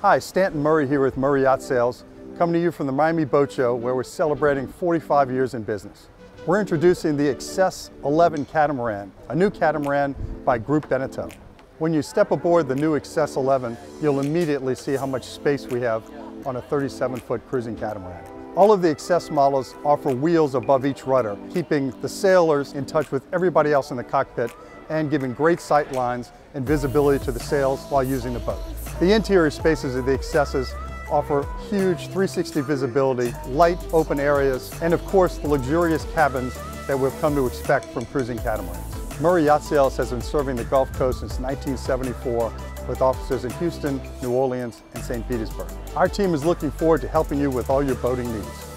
Hi, Stanton Murray here with Murray Yacht Sales, coming to you from the Miami Boat Show where we're celebrating 45 years in business. We're introducing the Excess 11 catamaran, a new catamaran by Groupe Beneteau. When you step aboard the new Excess 11, you'll immediately see how much space we have on a 37-foot cruising catamaran. All of the Excess models offer wheels above each rudder, keeping the sailors in touch with everybody else in the cockpit and giving great sight lines and visibility to the sails while using the boat. The interior spaces of the Excesses offer huge 360 visibility, light open areas, and of course the luxurious cabins that we've come to expect from cruising catamarans. Murray Yacht Sales has been serving the Gulf Coast since 1974 with offices in Houston, New Orleans, and St. Petersburg. Our team is looking forward to helping you with all your boating needs.